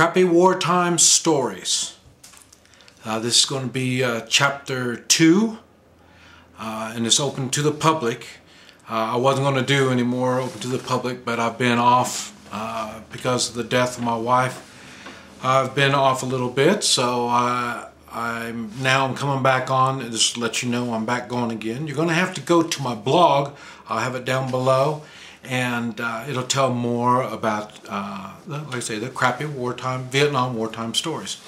Crappy Wartime Stories. Uh, this is going to be uh, chapter two, uh, and it's open to the public. Uh, I wasn't going to do any more open to the public, but I've been off uh, because of the death of my wife. I've been off a little bit, so I, I'm now I'm coming back on. Just to let you know, I'm back going again. You're going to have to go to my blog. I'll have it down below and uh, it'll tell more about, uh, like I say, the crappy wartime, Vietnam wartime stories.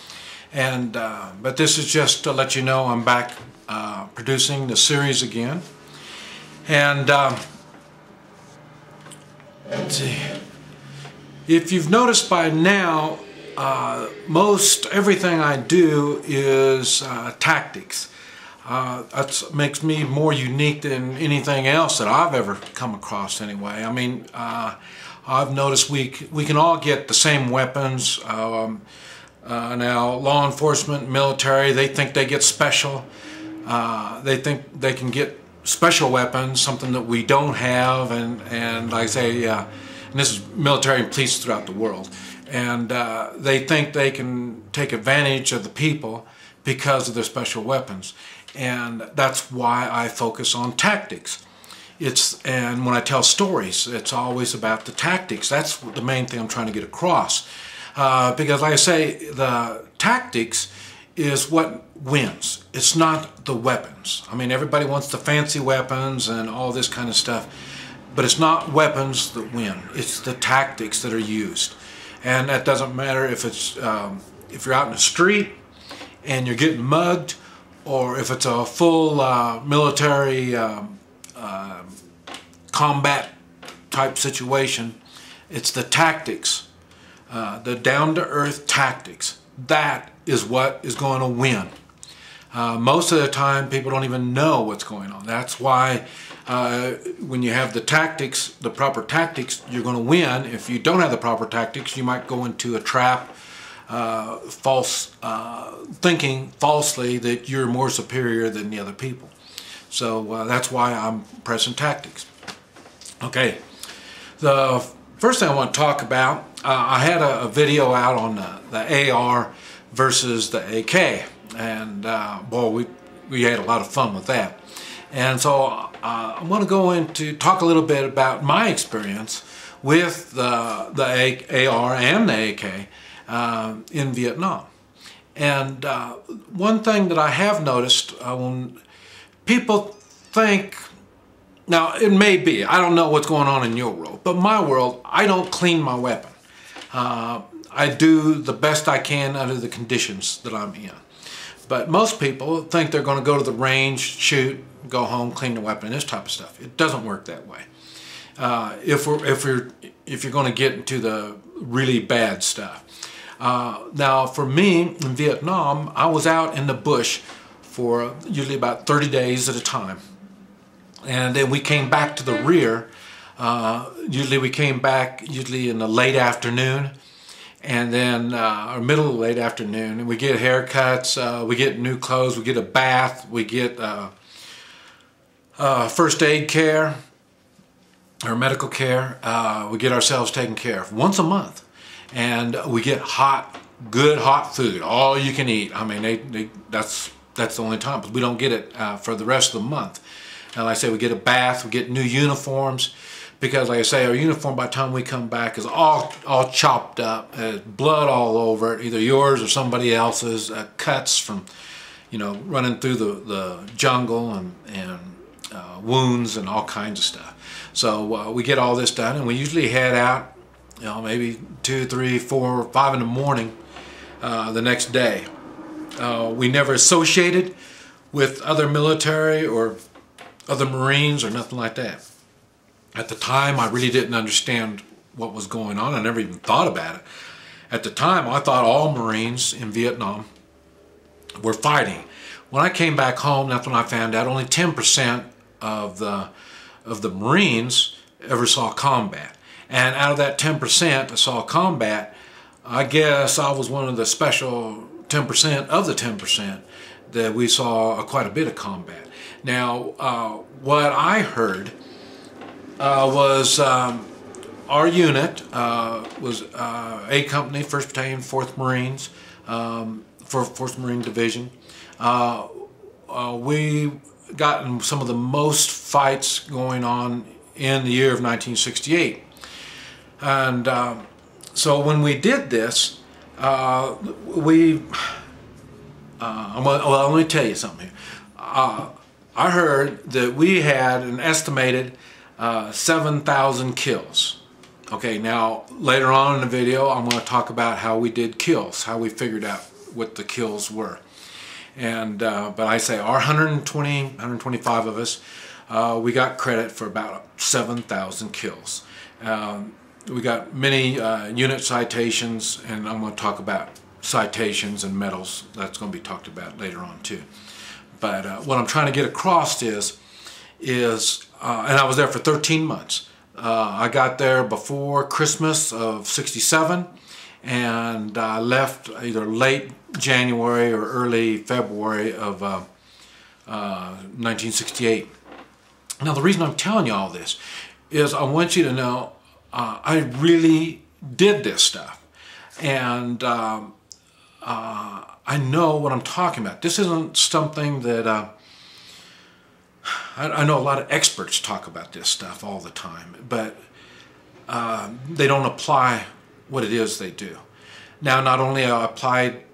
And uh, but this is just to let you know I'm back uh, producing the series again. And um, let's see, if you've noticed by now, uh, most everything I do is uh, tactics. Uh, that makes me more unique than anything else that I've ever come across anyway. I mean, uh, I've noticed we, we can all get the same weapons. Um, uh, now, law enforcement, military, they think they get special. Uh, they think they can get special weapons, something that we don't have. And, and like I say, uh, and this is military and police throughout the world. And uh, they think they can take advantage of the people because of their special weapons and that's why I focus on tactics. It's and when I tell stories, it's always about the tactics. That's the main thing I'm trying to get across. Uh, because, like I say, the tactics is what wins. It's not the weapons. I mean, everybody wants the fancy weapons and all this kind of stuff, but it's not weapons that win. It's the tactics that are used, and that doesn't matter if it's um, if you're out in the street and you're getting mugged or if it's a full uh, military um, uh, combat type situation, it's the tactics, uh, the down-to-earth tactics. That is what is going to win. Uh, most of the time, people don't even know what's going on. That's why uh, when you have the tactics, the proper tactics, you're going to win. If you don't have the proper tactics, you might go into a trap uh, false uh, thinking falsely that you're more superior than the other people. So uh, that's why I'm pressing tactics. Okay, the first thing I want to talk about, uh, I had a, a, video out on the, the, AR versus the AK, and uh, boy, we we had a lot of fun with that. And so uh, I'm going to go into talk a little bit about my experience with the the AR and the AK uh, in Vietnam. And uh, one thing that I have noticed uh, when people think, now it may be, I don't know what's going on in your world, but my world, I don't clean my weapon. Uh, I do the best I can under the conditions that I'm in. But most people think they're going to go to the range, shoot, go home, clean the weapon, this type of stuff. It doesn't work that way. Uh, if we're if we're if you're going to get into the really bad stuff. Uh, now, for me in Vietnam, I was out in the bush for usually about 30 days at a time. And then we came back to the rear. Uh, usually we came back usually in the late afternoon and then uh, or middle of late afternoon and we get haircuts uh, we get new clothes we get a bath we get uh, uh first aid care or medical care uh, we get ourselves taken care of once a month and we get hot, good hot food, all you can eat. I mean, they, they that's that's the only time because we don't get it uh, for the rest of the month. And like I say, we get a bath, we get new uniforms because, like I say, our uniform by the time we come back is all all chopped up, uh, blood all over it, either yours or somebody else's, uh, cuts from you know running through the the jungle and and uh, wounds and all kinds of stuff. So uh, we get all this done, and we usually head out you know, maybe two, three, four, five in the morning uh, the next day. Uh, we never associated with other military or other Marines or nothing like that. At the time, I really didn't understand what was going on. I never even thought about it. At the time, I thought all Marines in Vietnam were fighting. When I came back home, that's when I found out only 10% of the of the Marines ever saw combat. And out of that 10% that saw combat, I guess I was one of the special 10% of the 10% that we saw quite a bit of combat. Now, uh, what I heard uh, was um, our unit uh, was uh, A Company, 1st Battalion, 4th Marines, um, 4th Marine Division. Uh, uh, we got in some of the most fights going on in the year of 1968. And um, so when we did this, uh, we, uh, well, let me tell you something. Uh, I heard that we had an estimated uh, 7,000 kills. Okay, now later on in the video, I'm going to talk about how we did kills, how we figured out what the kills were. And uh, but I say our 120, 125 of us, uh, we got credit for about 7,000 kills. Um, we got many uh, unit citations, and I'm going to talk about citations and medals. That's going to be talked about later on too. But uh, what I'm trying to get across is, is uh, and I was there for 13 months. Uh, I got there before Christmas of 67 and I left either late January or early February of uh, uh, 1968. Now the reason I'm telling you all this is I want you to know uh, I really did this stuff and um, uh, I know what I'm talking about. This isn't something that uh, I, I, know a lot of experts talk about this stuff all the time, but uh, they don't apply what it is they do. Now, not only I applied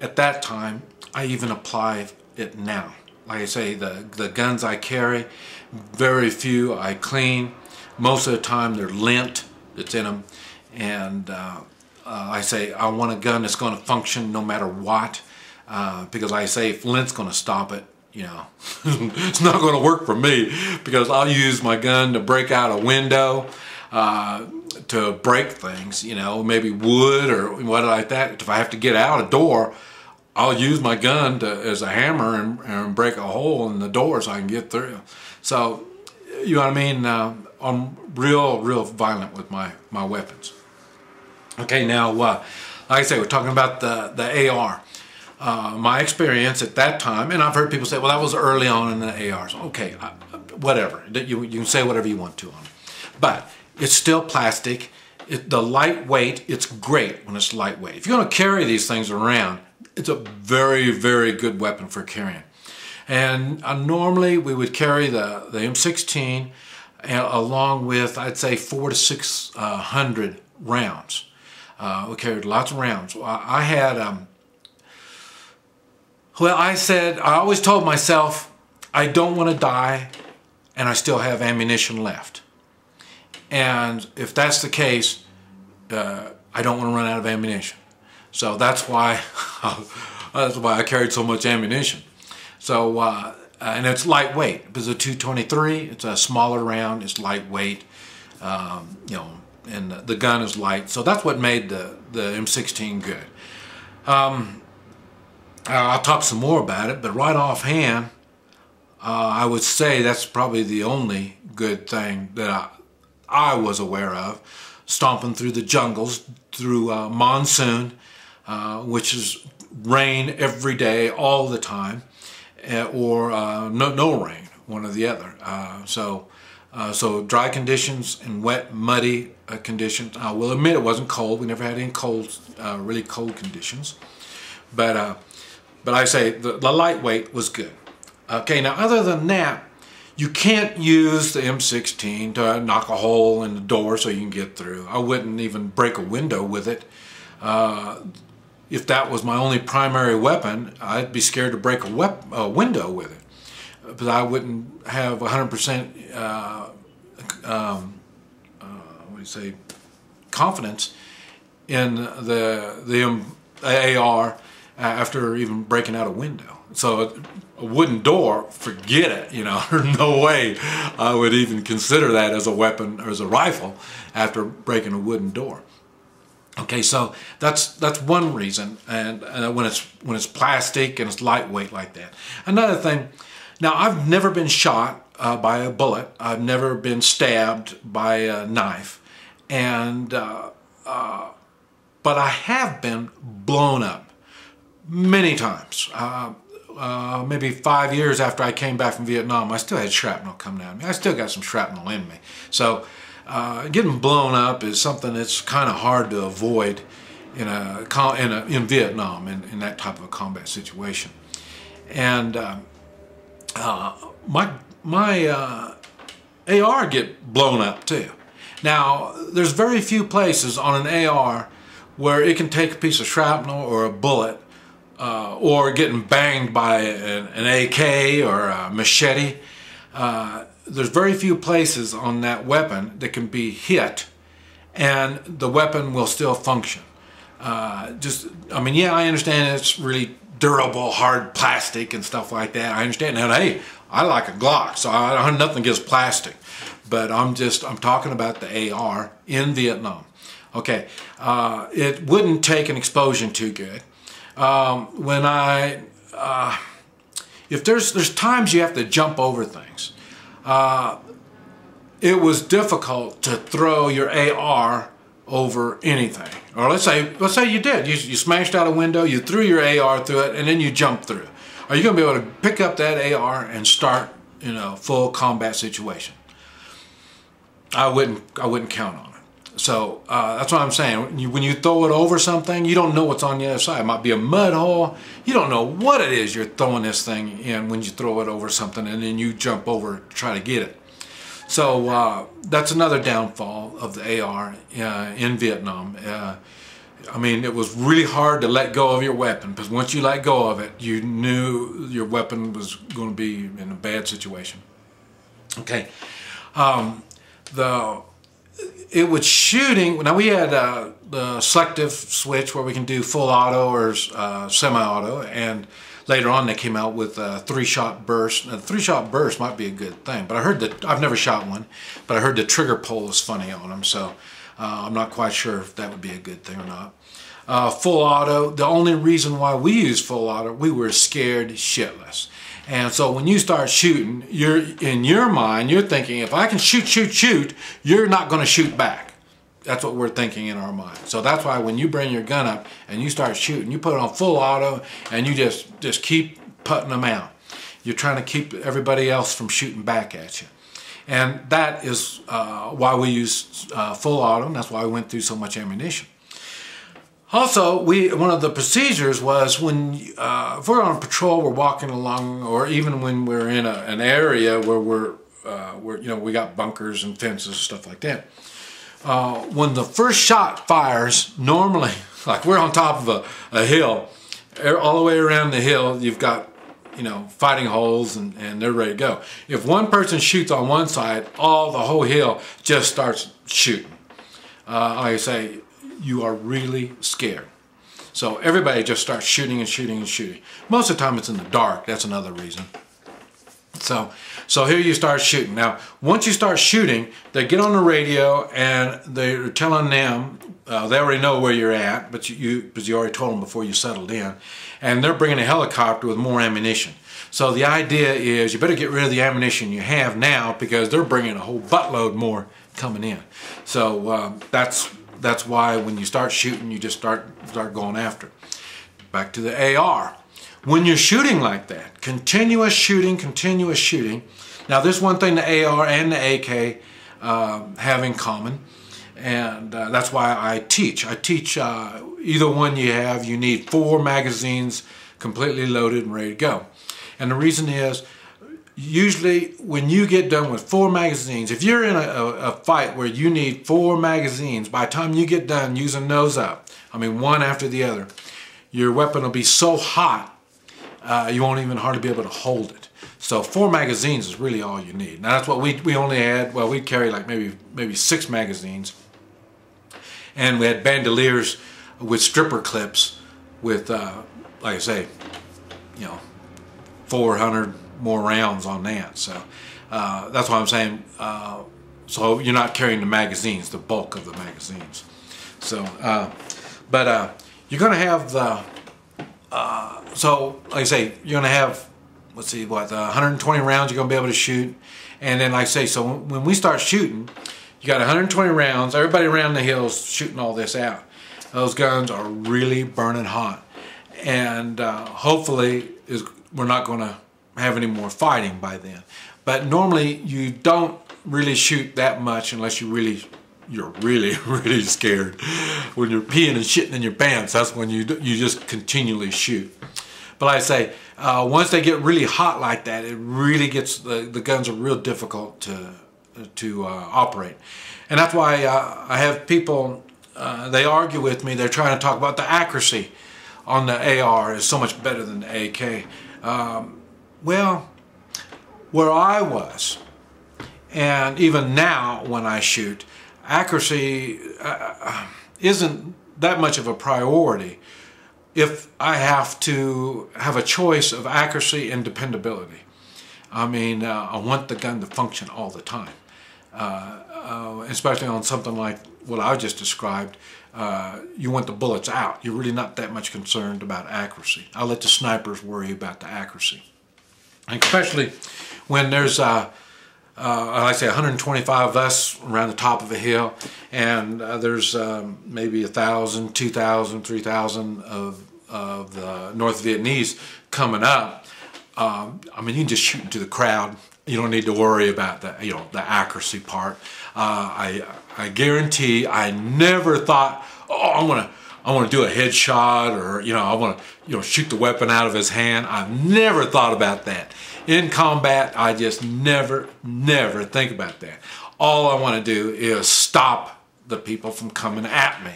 at that time, I even apply it now. Like I say, the, the guns I carry, very few I clean. Most of the time they're lint that's in them. And uh, uh, I say, I want a gun that's going to function no matter what. Uh, because I say, if lint's going to stop it, you know, it's not going to work for me because I'll use my gun to break out a window, uh, to break things, you know, maybe wood or what like that. If I have to get out a door, I'll use my gun to, as a hammer and, and break a hole in the door so I can get through. So, you know what I mean? Uh, I'm real, real violent with my, my weapons. Okay, now, uh, like I say, we're talking about the, the AR. Uh, my experience at that time, and I've heard people say, well, that was early on in the ARs. Okay, I, whatever. You, you can say whatever you want to on it. But it's still plastic. It, the lightweight, it's great when it's lightweight. If you're going to carry these things around, it's a very, very good weapon for carrying. And uh, normally we would carry the, the M16 uh, along with, I'd say, four to six uh, hundred rounds. Uh, we carried lots of rounds. I had um, well, I said, I always told myself, I don't want to die and I still have ammunition left. And if that's the case, uh, I don't want to run out of ammunition. So that's why, that's why I carried so much ammunition. So, uh, and it's lightweight because the 223, it's a smaller round, it's lightweight, um, you know, and the gun is light. So that's what made the, the M16 good. Um, uh, I'll talk some more about it, but right offhand, uh, I would say that's probably the only good thing that I, I was aware of. Stomping through the jungles, through uh, monsoon, uh, which is rain every day, all the time, Eh, or uh, no, no rain, one or the other. Uh, so, uh, so dry conditions and wet, muddy uh, conditions. I will admit it wasn't cold. We never had any cold, really cold conditions. But but I say the, the lightweight was good. Okay, now other than that, you can't use the M16 to knock a hole in the door so you can get through. I wouldn't even break a window with it. Uh, if that was my only primary weapon, I'd be scared to break a, wep- a window with it. But I wouldn't have 100% uh, um, uh, what do you say, confidence in the, the AR after even breaking out a window. So a, wooden door, forget it, you know, no way I would even consider that as a weapon or as a rifle after breaking a wooden door. Okay, so that's that's one reason, and uh, when it's when it's plastic and it's lightweight like that. Another thing, now I've never been shot uh, by a bullet. I've never been stabbed by a knife, and uh, uh but I have been blown up many times. Uh, uh, maybe five years after I came back from Vietnam, I still had shrapnel coming at me. I still got some shrapnel in me. So uh, getting blown up is something that's kind of hard to avoid in a in a, in Vietnam in, in that type of a combat situation. And uh, uh, my my uh, AR get blown up too. Now there's very few places on an AR where it can take a piece of shrapnel or a bullet uh, or getting banged by an, an AK or a machete. Uh, there's very few places on that weapon that can be hit and the weapon will still function. Uh, just, I mean, yeah, I understand it's really durable, hard plastic and stuff like that. I understand that. Hey, I like a Glock, so I nothing against plastic. But I'm just, I'm talking about the AR in Vietnam. Okay, uh, it wouldn't take an explosion too good. Um, when I, uh, if there's, there's times you have to jump over things. Uh, it was difficult to throw your AR over anything. Or let's say, let's say you did. You, you smashed out a window, you threw your AR through it, and then you jumped through. Are you going to be able to pick up that AR and start, you know, full combat situation? I wouldn't. I wouldn't count on it. So uh, that's what I'm saying. When you, when you throw it over something, you don't know what's on the other side. It might be a mud hole. You don't know what it is you're throwing this thing in when you throw it over something, and then you jump over to try to get it. So uh, that's another downfall of the AR uh, in Vietnam. Uh, I mean, it was really hard to let go of your weapon because once you let go of it, you knew your weapon was going to be in a bad situation. Okay, um, the it was shooting. Now we had uh, the selective switch where we can do full auto or uh, semi-auto, and later on they came out with a three-shot burst. Now, three-shot burst might be a good thing, but I heard that I've never shot one, but I heard the trigger pull is funny on them, so uh, I'm not quite sure if that would be a good thing or not. Uh, full auto, the only reason why we use full auto, we were scared shitless. And so when you start shooting, you're in your mind, you're thinking, if I can shoot, shoot, shoot, you're not going to shoot back. That's what we're thinking in our mind. So that's why when you bring your gun up and you start shooting, you put it on full auto and you just, just keep putting them out. You're trying to keep everybody else from shooting back at you. And that is uh, why we use uh, full auto, and that's why we went through so much ammunition. Also, we one of the procedures was when uh, if we're on patrol, we're walking along, or even when we're in a, an area where we're, uh, you know we got bunkers and fences and stuff like that uh, when the first shot fires, normally, like we're on top of a, a hill, all the way around the hill, you've got, you know, fighting holes and, and they're ready to go. If one person shoots on one side, all the whole hill just starts shooting. Uh, like I say, you are really scared. So everybody just starts shooting and shooting and shooting. Most of the time it's in the dark, that's another reason. So, so here you start shooting. Now, once you start shooting, they get on the radio and they're telling them, uh, they already know where you're at, but you, you, because you already told them before you settled in, and they're bringing a helicopter with more ammunition. So the idea is you better get rid of the ammunition you have now because they're bringing a whole buttload more coming in. So um, that's that's why when you start shooting, you just start start going after. Back to the AR. When you're shooting like that, continuous shooting, continuous shooting. Now, there's one thing the AR and the AK uh, have in common, and uh, that's why I teach. I teach uh, either one you have, you need four magazines completely loaded and ready to go. And the reason is, usually when you get done with four magazines, if you're in a, a, a, fight where you need four magazines, by the time you get done using those up, I mean one after the other, your weapon will be so hot uh, you won't even hardly be able to hold it. So four magazines is really all you need. Now that's what we, we only had, well we carry like maybe maybe six magazines. And we had bandoliers with stripper clips with, uh, like I say, you know, 400 more rounds on that. So uh, that's why I'm saying, uh, so you're not carrying the magazines, the bulk of the magazines. So, uh, but uh, you're going to have the uh, so, like I say, you're going to have, let's see, what, 120 rounds you're going to be able to shoot. And then, like I say, so when we start shooting, you got 120 rounds. Everybody around the hills shooting all this out. Those guns are really burning hot. And uh, hopefully, is we're not going to have any more fighting by then. but normally you don't really shoot that much unless you really you're really really scared. When you're peeing and shitting in your pants that's when you you just continually shoot. But like I say uh, once they get really hot like that it really gets the, the guns are real difficult to to uh, operate. And that's why uh, I have people uh, they argue with me. They're trying to talk about the accuracy on the AR is so much better than the AK um, well where I was and even now when I shoot accuracy uh, isn't that much of a priority if I have to have a choice of accuracy and dependability. I mean, uh, I want the gun to function all the time, uh, uh, especially on something like what I just described. Uh, you want the bullets out. You're really not that much concerned about accuracy. I'll let the snipers worry about the accuracy. Especially when there's uh, uh, like I say, 125 of us around the top of a hill, and uh, there's um, maybe a thousand, two thousand, three thousand of of the North Vietnamese coming up. Um, I mean, you can just shoot into the crowd. You don't need to worry about the you know the accuracy part. Uh, I I guarantee I never thought, oh, I want to I want to do a headshot or you know I want to you know shoot the weapon out of his hand. I've never thought about that in combat, I just never, never think about that. All I want to do is stop the people from coming at me.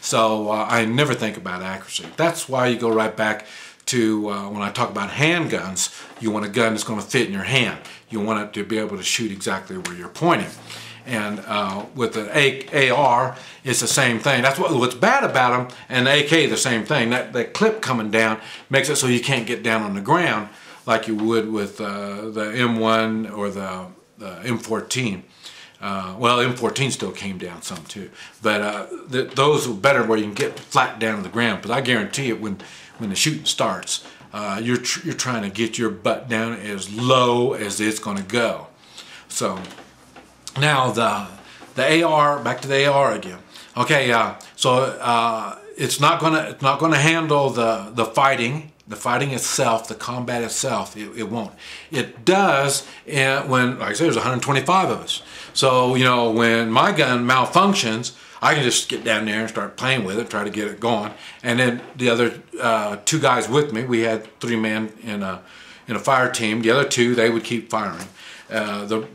So uh, I never think about accuracy. That's why you go right back to uh, when I talk about handguns, you want a gun that's going to fit in your hand. You want it to be able to shoot exactly where you're pointing. And uh, with the AR, it's the same thing. That's what, what's bad about them. And the AK, the same thing. That, that clip coming down makes it so you can't get down on the ground like you would with uh, the M1 or the, the M14. Uh, well, M14 still came down some too, but uh, the, those are better where you can get flat down to the ground. But I guarantee it when when the shooting starts, uh, you're tr you're trying to get your butt down as low as it's going to go. So now the the AR back to the AR again. Okay, uh, so uh, it's not gonna it's not gonna handle the the fighting the fighting itself, the combat itself, it, it won't. It does and when, like I said, there's 125 of us. So, you know, when my gun malfunctions, I can just get down there and start playing with it, try to get it going. And then the other uh, two guys with me, we had three men in a, in a fire team. The other two, they would keep firing. Uh, the,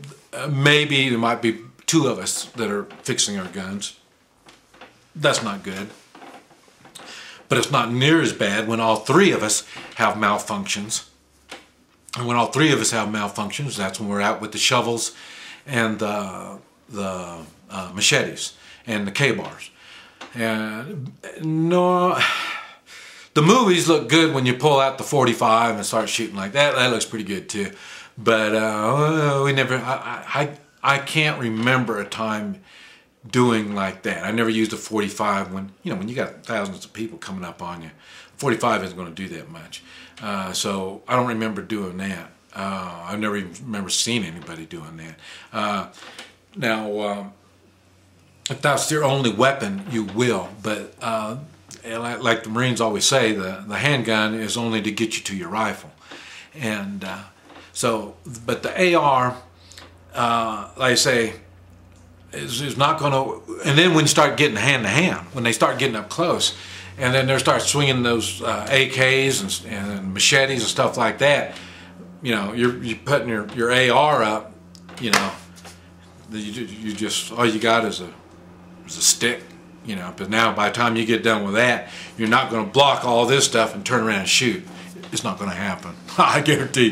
maybe there might be two of us that are fixing our guns. That's not good but it's not near as bad when all three of us have malfunctions. And when all three of us have malfunctions, that's when we're out with the shovels and the, the uh, machetes and the K-bars. And no, the movies look good when you pull out the 45 and start shooting like that. That looks pretty good too. But uh, we never, I, I, I can't remember a time doing like that. I never used a 45 when, you know, when you got thousands of people coming up on you. 45 isn't going to do that much. Uh, so I don't remember doing that. Uh, I never even remember seeing anybody doing that. Uh, now, um, if that's your only weapon, you will. But uh, like the Marines always say, the, the handgun is only to get you to your rifle. And uh, so, but the AR, uh, like I say, is, is not going to, and then when you start getting hand to hand, when they start getting up close, and then they start swinging those uh, AKs and, and, machetes and stuff like that, you know, you're, you're putting your, your AR up, you know, you, you just, all you got is a, is a stick, you know, but now by the time you get done with that, you're not going to block all this stuff and turn around and shoot. It's not going to happen. I guarantee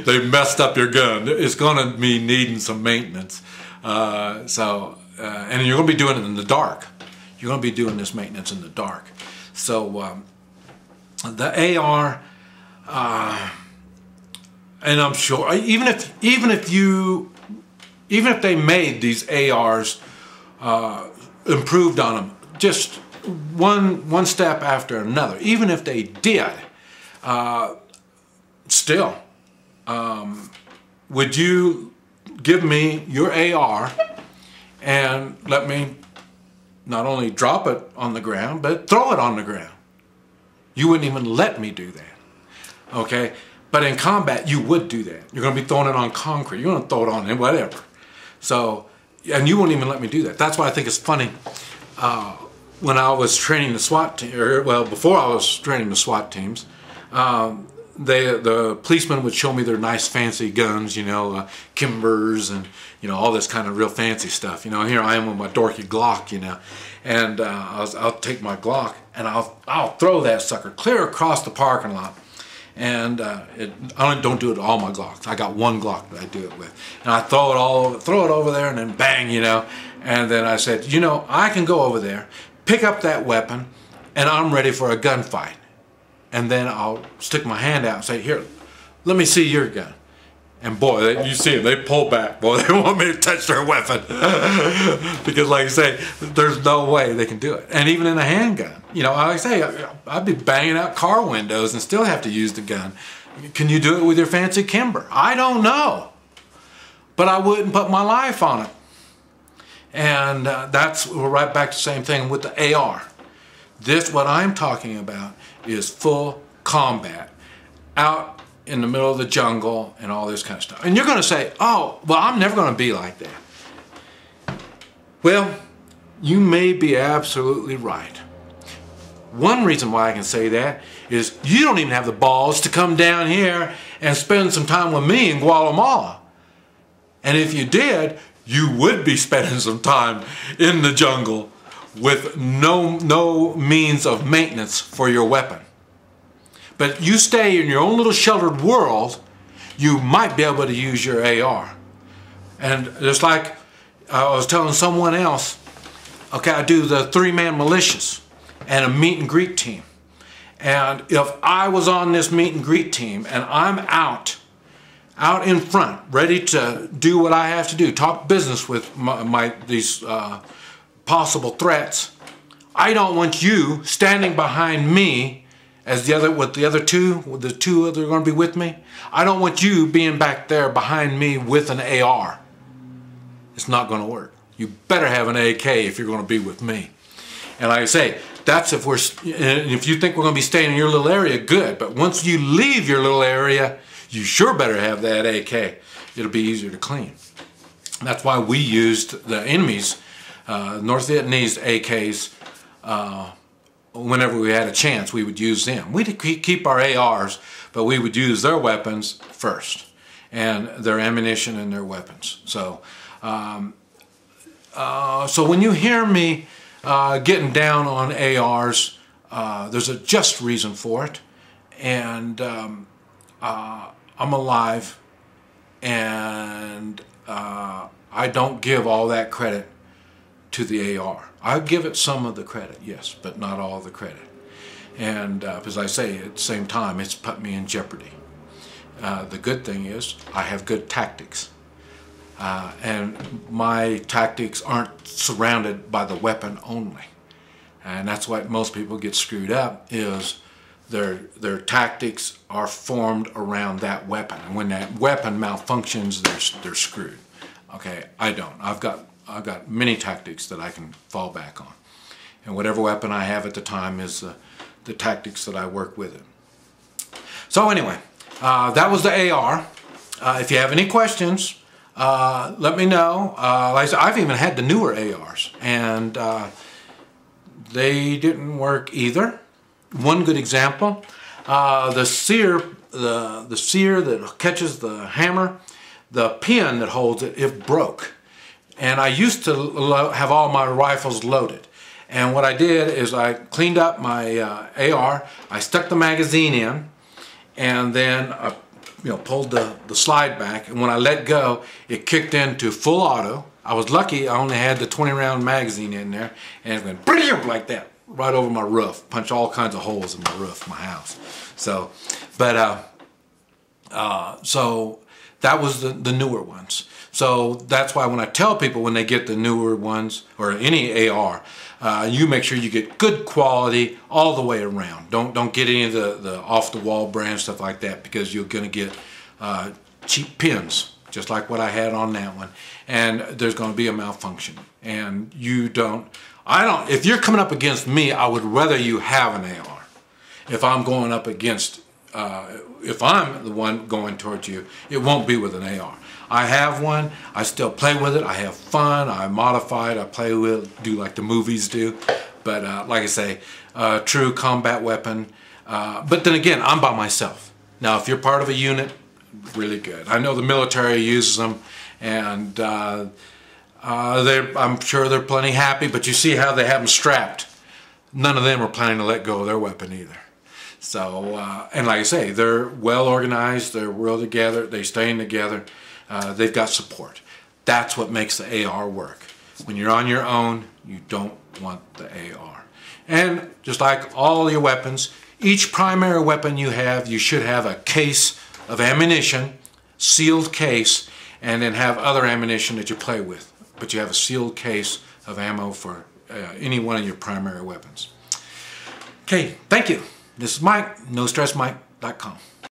they messed up your gun. It's going to be needing some maintenance. Uh, so, uh, and you're going to be doing it in the dark. You're going to be doing this maintenance in the dark. So, um, the AR, uh, and I'm sure even if even if you even if they made these ARs uh, improved on them, just one one step after another. Even if they did, uh, still, um, would you give me your AR and let me not only drop it on the ground, but throw it on the ground. You wouldn't even let me do that. Okay? But in combat, you would do that. You're going to be throwing it on concrete. You're going to throw it on whatever. So, and you won't even let me do that. That's why I think it's funny. Uh, when I was training the SWAT team, or well, before I was training the SWAT teams, um, they the policemen would show me their nice fancy guns, you know, uh, Kimbers and you know all this kind of real fancy stuff. You know, here I am with my dorky Glock, you know, and uh, I'll, I'll take my Glock and I'll I'll throw that sucker clear across the parking lot. And uh, it, I don't do it all my Glocks. I got one Glock that I do it with, and I throw it all over, throw it over there, and then bang, you know. And then I said, you know, I can go over there, pick up that weapon, and I'm ready for a gunfight and then I'll stick my hand out and say, here, let me see your gun. And boy, they, you see them, they pull back. Boy, they want me to touch their weapon. because like I say, there's no way they can do it. And even in a handgun, you know, like I say, I'd be banging out car windows and still have to use the gun. Can you do it with your fancy Kimber? I don't know. But I wouldn't put my life on it. And uh, that's, we're right back to the same thing with the AR. This, what I'm talking about, is full combat out in the middle of the jungle and all this kind of stuff. And you're going to say, oh, well, I'm never going to be like that. Well, you may be absolutely right. One reason why I can say that is you don't even have the balls to come down here and spend some time with me in Guatemala. And if you did, you would be spending some time in the jungle with no, no means of maintenance for your weapon. But you stay in your own little sheltered world, you might be able to use your AR. And just like I was telling someone else, okay, I do the three-man militias and a meet and greet team. And if I was on this meet and greet team and I'm out, out in front, ready to do what I have to do, talk business with my, my these uh, possible threats. I don't want you standing behind me as the other with the other two, the two that are going to be with me. I don't want you being back there behind me with an AR. It's not going to work. You better have an AK if you're going to be with me. And like I say, that's if we're if you think we're going to be staying in your little area, good. But once you leave your little area, you sure better have that AK. It'll be easier to clean. That's why we used the enemies uh, North Vietnamese AKs, uh, whenever we had a chance, we would use them. We'd keep our ARs, but we would use their weapons first, and their ammunition and their weapons. So, um, uh, so when you hear me uh, getting down on ARs, uh, there's a just reason for it, and um, uh, I'm alive, and I don't give all that credit to the AR. I give it some of the credit, yes, but not all the credit. And uh, as I say, at the same time, it's put me in jeopardy. Uh, the good thing is I have good tactics. Uh, and my tactics aren't surrounded by the weapon only. And that's why most people get screwed up is their, their tactics are formed around that weapon. And when that weapon malfunctions, they're, they're screwed. Okay, I don't. I've got I've got many tactics that I can fall back on. And whatever weapon I have at the time is uh, the tactics that I work with it. So anyway, uh, that was the AR. Uh, if you have any questions, uh, let me know. Uh, like I I've even had the newer ARs, and uh, they didn't work either. One good example, the sear, the, the sear that catches the hammer, the pin that holds it, it broke. And I used to have all my rifles loaded. And what I did is I cleaned up my uh, AR, I stuck the magazine in, and then I you know, pulled the, the slide back. And when I let go, it kicked into full auto. I was lucky I only had the 20 round magazine in there, and it went like that, right over my roof. Punched all kinds of holes in my roof, my house. So, but, uh, uh, so that was the, the newer ones. So that's why when I tell people when they get the newer ones or any AR, uh, you make sure you get good quality all the way around. Don't don't get any of the, the off the wall brand stuff like that because you're going to get uh, cheap pins just like what I had on that one and there's going to be a malfunction and you don't I don't if you're coming up against me I would rather you have an AR if I'm going up against uh, if I'm the one going towards you, it won't be with an AR. I have one. I still play with it. I have fun. I modify it. I play with it, do like the movies do. But uh, like I say, uh, true combat weapon. Uh, but then again, I'm by myself. Now, if you're part of a unit, really good. I know the military uses them, and uh, uh, I'm sure they're plenty happy. But you see how they have them strapped. None of them are planning to let go of their weapon either. So, uh, and like I say, they're well organized, they're well together, they're staying together, uh, they've got support. That's what makes the AR work. When you're on your own, you don't want the AR. And just like all your weapons, each primary weapon you have, you should have a case of ammunition, sealed case, and then have other ammunition that you play with. But you have a sealed case of ammo for uh, any one of your primary weapons. Okay, thank you. This is Mike, NoStressMike.com.